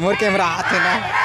मोर camera हाथ है ना।